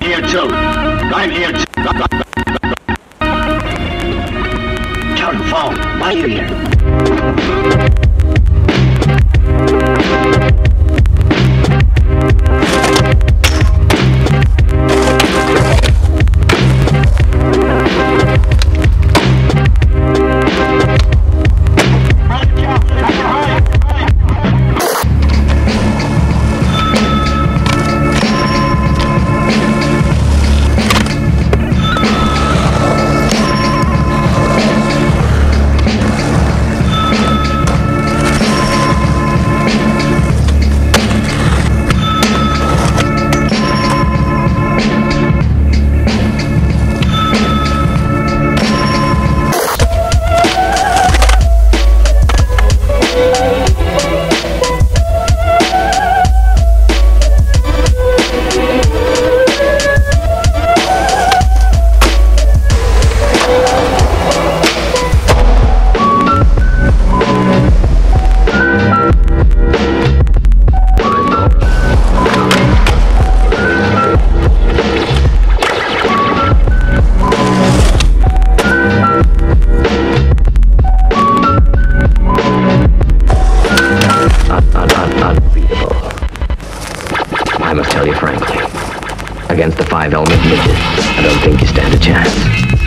here too. I'm here too. Turn phone. Why are you here? Un- against the five element midget, I don't think you stand a chance.